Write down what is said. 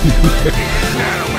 now.